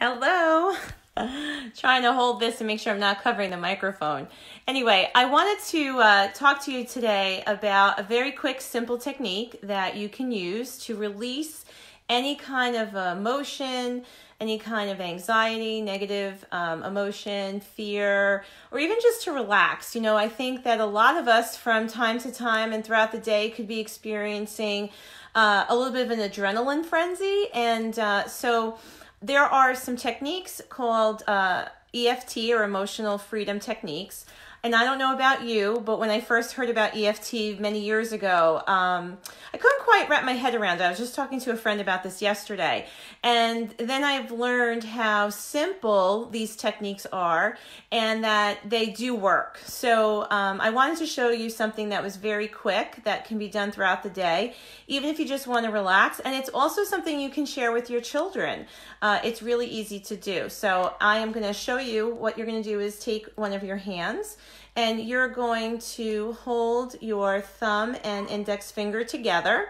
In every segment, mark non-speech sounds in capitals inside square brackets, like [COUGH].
Hello. [LAUGHS] Trying to hold this and make sure I'm not covering the microphone. Anyway, I wanted to uh, talk to you today about a very quick, simple technique that you can use to release any kind of emotion, any kind of anxiety, negative um, emotion, fear, or even just to relax. You know, I think that a lot of us from time to time and throughout the day could be experiencing uh, a little bit of an adrenaline frenzy. And uh, so, there are some techniques called uh, EFT or emotional freedom techniques and I don't know about you, but when I first heard about EFT many years ago, um, I couldn't quite wrap my head around it. I was just talking to a friend about this yesterday. And then I've learned how simple these techniques are and that they do work. So um, I wanted to show you something that was very quick that can be done throughout the day, even if you just want to relax. And it's also something you can share with your children. Uh, it's really easy to do. So I am going to show you what you're going to do is take one of your hands and you're going to hold your thumb and index finger together.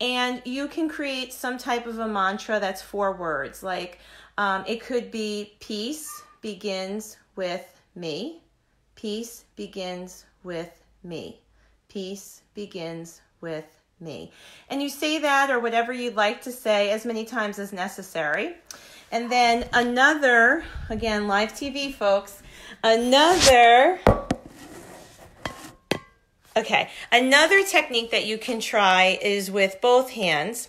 And you can create some type of a mantra that's four words. Like um, it could be peace begins with me. Peace begins with me. Peace begins with me. And you say that or whatever you'd like to say as many times as necessary. And then another again live tv folks. Another Okay, another technique that you can try is with both hands.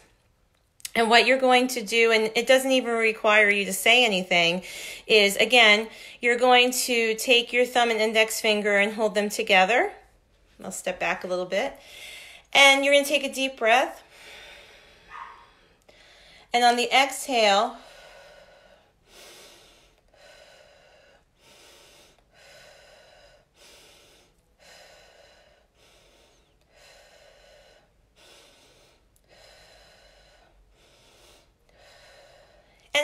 And what you're going to do, and it doesn't even require you to say anything, is again, you're going to take your thumb and index finger and hold them together. I'll step back a little bit. And you're going to take a deep breath. And on the exhale,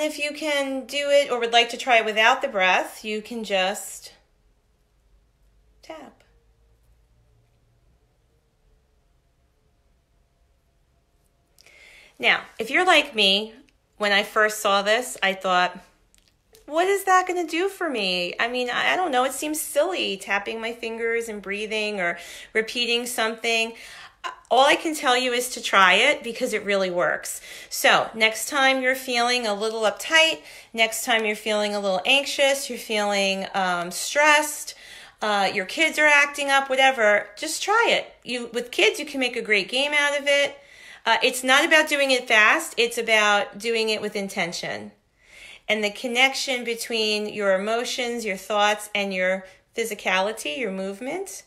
if you can do it or would like to try it without the breath, you can just tap. Now, if you're like me, when I first saw this, I thought, what is that going to do for me? I mean, I don't know. It seems silly tapping my fingers and breathing or repeating something all I can tell you is to try it because it really works. So, next time you're feeling a little uptight, next time you're feeling a little anxious, you're feeling um, stressed, uh, your kids are acting up, whatever, just try it. You with kids, you can make a great game out of it. Uh, it's not about doing it fast; it's about doing it with intention. And the connection between your emotions, your thoughts, and your physicality, your movement,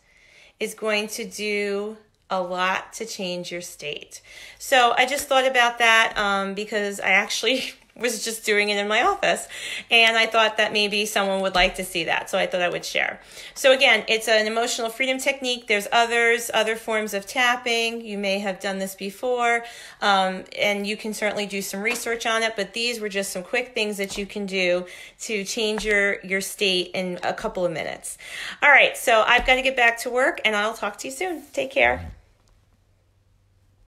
is going to do a lot to change your state. So I just thought about that um, because I actually [LAUGHS] was just doing it in my office. And I thought that maybe someone would like to see that. So I thought I would share. So again, it's an emotional freedom technique. There's others, other forms of tapping. You may have done this before. Um, and you can certainly do some research on it. But these were just some quick things that you can do to change your, your state in a couple of minutes. All right. So I've got to get back to work and I'll talk to you soon. Take care.